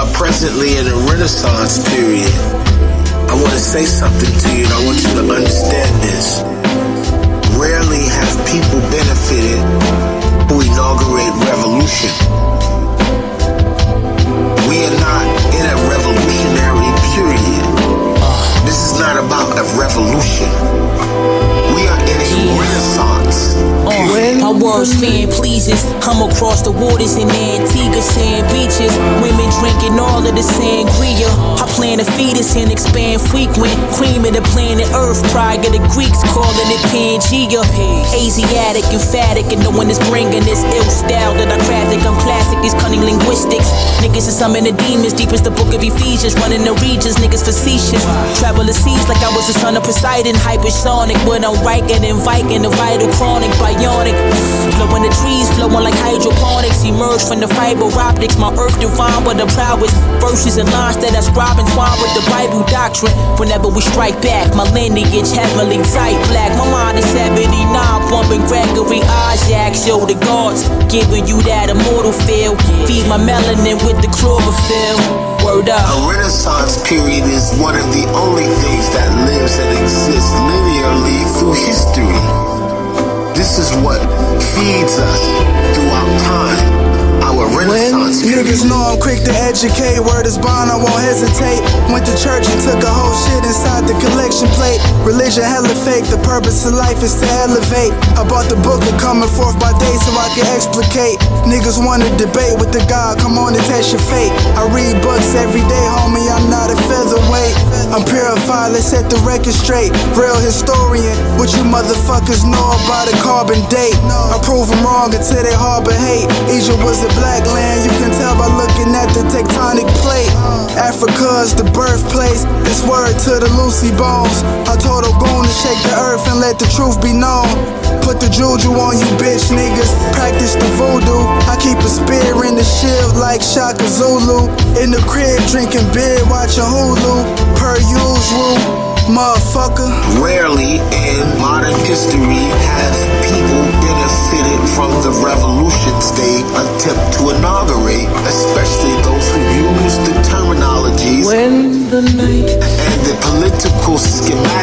are presently in a renaissance period. I want to say something to you and I want you to understand this. Rarely have people benefited my words fan pleases. I'm across the waters in Antigua, sand beaches. Women drinking all of the sangria. I plan to a fetus and expand frequent. Cream of the planet Earth. pride of the Greeks calling it Pangea. Asiatic, emphatic, and no one is bringing this ill style that I crafted. I'm classic, these cunning linguistics. Niggas are summon the demons, deep as the book of Ephesians. Running the regions, niggas facetious. Travel the seas like I was the son of Poseidon. Hypersonic, but I'm Viking and Viking, the vital chronic, bionic. Flowing the trees, flowing like hydroponics. Emerge from the fiber optics, my earth divine with the prowess. Verses and lines that I scribe and twine with the Bible doctrine. Whenever we strike back, my lineage heavily tight black. My mind is 79, bumping Gregory Isaac. Show the gods, giving you that immortal feel. Feed my melanin with the chlorophyll. Word up. A renaissance period is one of the only things that lives and exists linearly through history. This is what feeds us Our renaissance period. Niggas know I'm quick to educate. Word is bond, I won't hesitate. Went to church and took a whole shit inside the collection plate. Religion hella fake, the purpose of life is to elevate. I bought the book of coming forth by day so I can explicate. Niggas wanna debate with the God, come on and test your fate. I read books every day, homie, I'm a. I'm purified, let's set the record straight. Real historian, what you motherfuckers know about a carbon date. I prove them wrong until they harbor hate. Egypt was a black land, you can tell by looking at the tectonic plate. Africa is the birthplace, this word to the Lucy Bones. I told Ogun to shake the earth and let the truth be known. Put the juju on you bitch niggas, practice the voodoo. I keep a spear in the shield like Shaka Zulu. In the crib drinking beer, watching Hulu, per usual. Motherfucker. Rarely in modern history have people benefited from the revolution they use the terminologies When